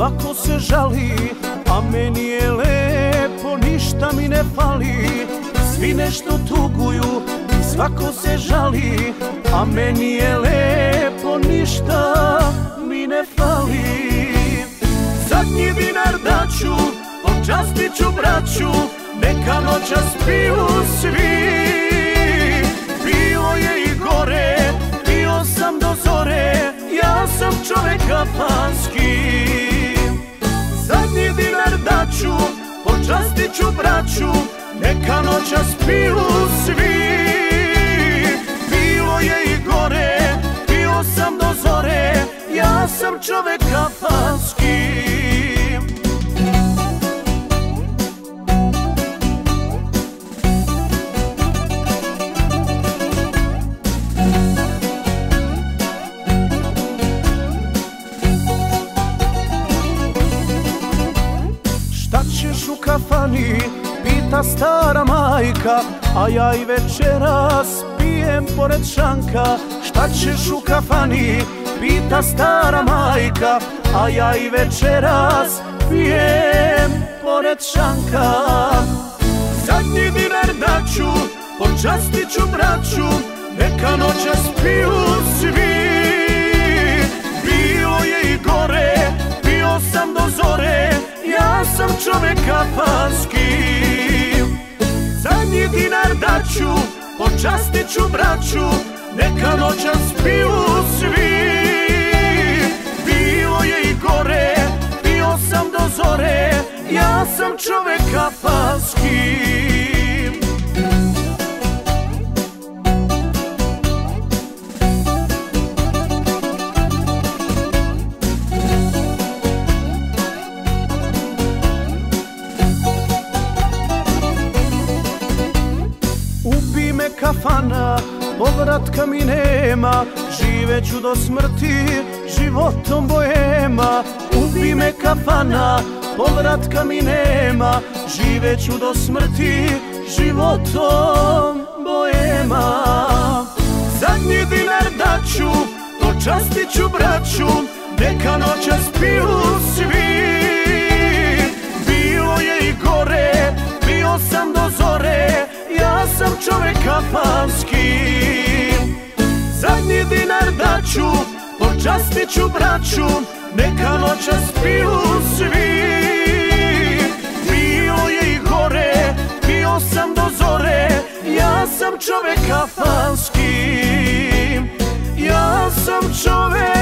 svako se žali A meni je lepo, ništa mi ne fali. Svi nešto tuguju, svako se žali A meni je lepo, ništa mi ne fali. Zadnji dinar daću, počastit ću braću Neka noća spiju svi. Bilo je i gore, bio sam do zore Ja sam čovek kafanski daću, počastit ću braću Neka noća spiju svi kafani, pita stara majka A ja i večeras pijem pored šanka. Šta ćeš u kafani, pita stara majka A ja i večeras pijem pored šanka. Zadnji dinar daću, počastit ću braću Neka noća spiju svi čovek kafanski. Zadnji dinar daću, počastit ću braću Neka noća spiju svi. Bilo je i gore, bio sam do zore Ja sam čovek kafanski kafana, povratka mi nema. Živeću do smrti, životom boema. Ubi me kafana, povratka mi nema. Živeću do smrti, životom boema. Zadnji dinar daću, počastit ću braću. Neka noća spiju svi ću, Počastit ću braću Neka noćas piju svi. Bio je i gore bio sam do zore Ja sam čovek kafanski Ja sam čovek